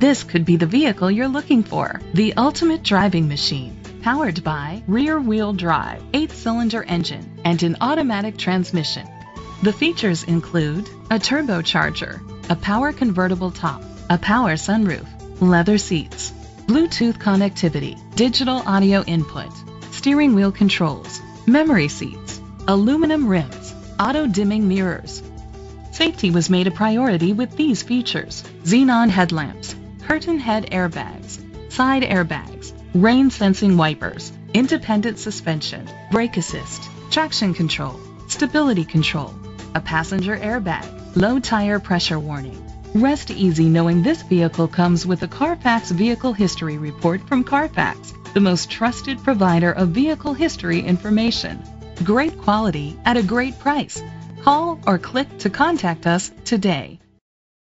this could be the vehicle you're looking for. The ultimate driving machine. Powered by rear wheel drive, 8 cylinder engine, and an automatic transmission. The features include a turbocharger, a power convertible top, a power sunroof, leather seats, Bluetooth connectivity, digital audio input, steering wheel controls, memory seats, aluminum rims, auto dimming mirrors. Safety was made a priority with these features. Xenon headlamps, curtain head airbags, side airbags, rain sensing wipers, independent suspension, brake assist, traction control, stability control, a passenger airbag, low tire pressure warning. Rest easy knowing this vehicle comes with a Carfax Vehicle History Report from Carfax, the most trusted provider of vehicle history information. Great quality at a great price. Call or click to contact us today.